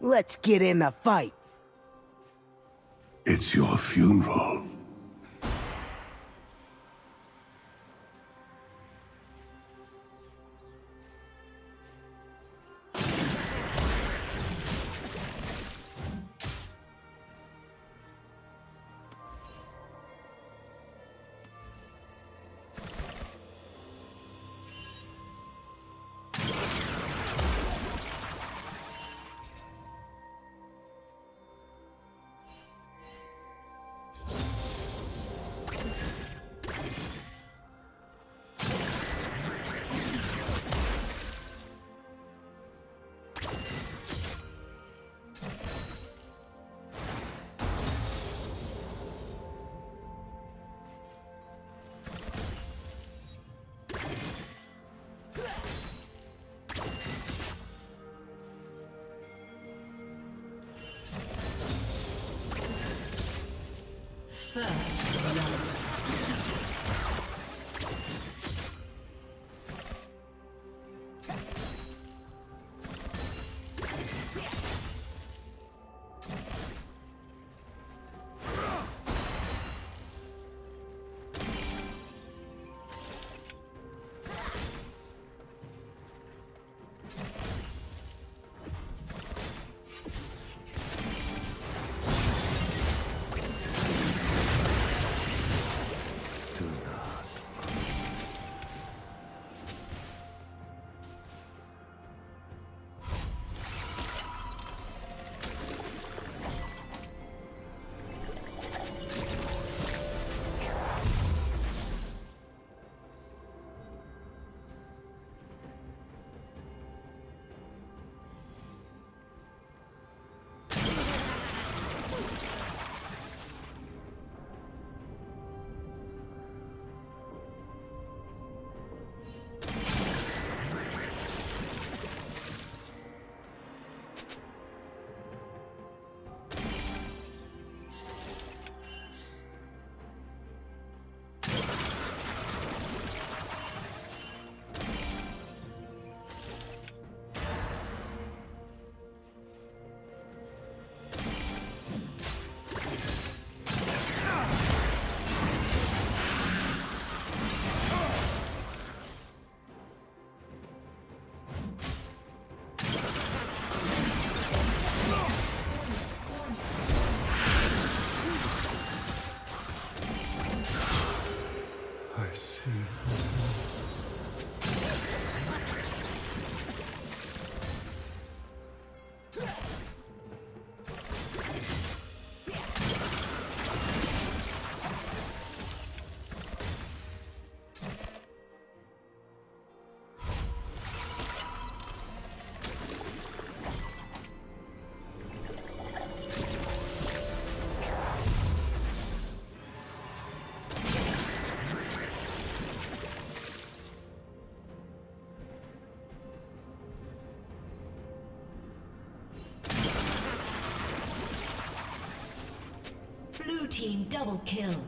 Let's get in the fight. It's your funeral. First love. Double kill.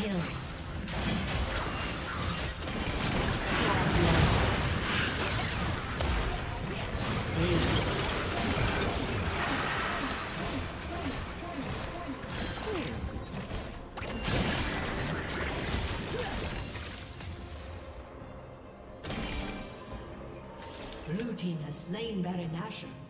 Kill. Blue Team has slain Baron Nashor.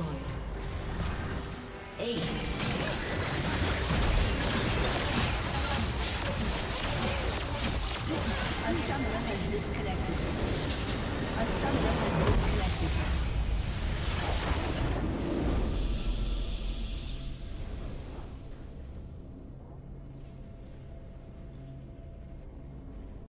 Destroyed.